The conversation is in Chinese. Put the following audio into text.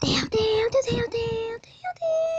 丢丢丢丢丢丢丢丢